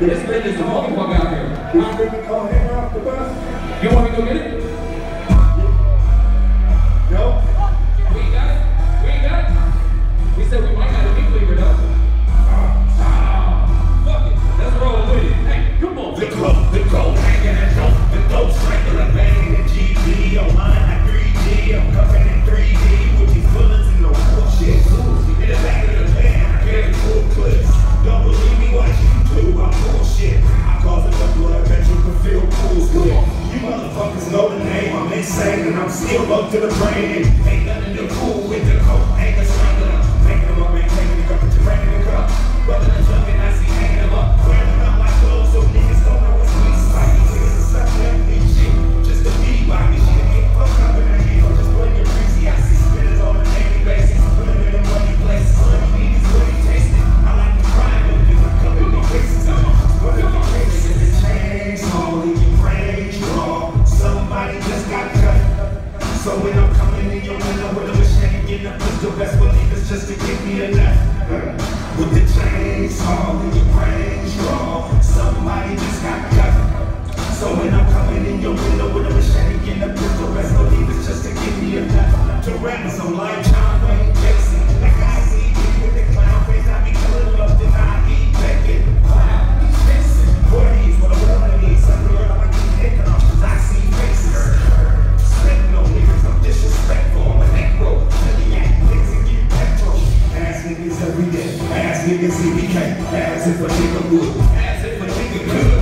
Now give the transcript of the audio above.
This bitch is a motherfucker out here. You off the bus? You want me to go get it? to the brain. With the chainsaw and your brain strong, somebody just got cut. So when I'm coming in your window with a machete and a pistol, there's no need, it's just to get As if a nigga would. As if a nigga could.